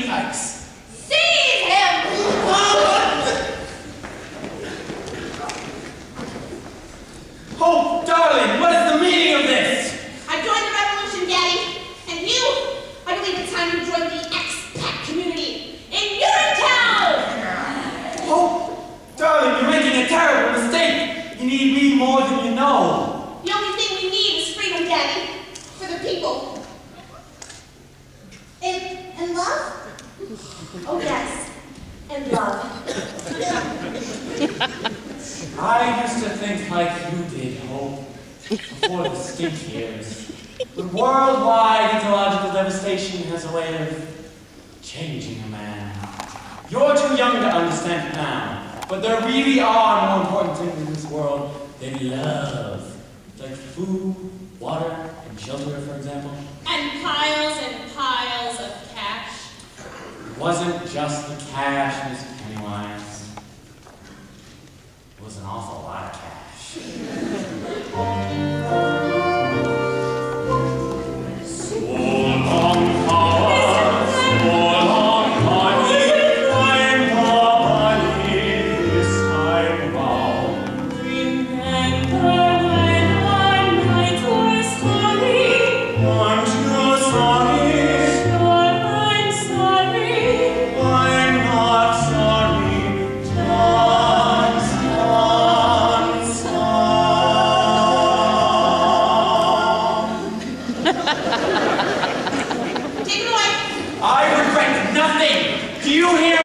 he likes. Seize him! Oh, darling, what is the meaning of this? I joined the revolution, Daddy. And you, I believe it's time you joined the expat community in Urinetown! Oh, darling, you're making a terrible mistake. You need me more than you know. The only thing we need is freedom, Daddy. For the people. And, and love? Oh, yes. And love. I used to think like you did, Hope, before the stink years. But worldwide ecological devastation has a way of changing a man. You're too young to understand it now, but there really are more important things in this world than love. Like food, water, and shelter, for example. And piles wasn't just the cash, Miss Pennywise. It was an awful lot of cash. I regret nothing. Do you hear?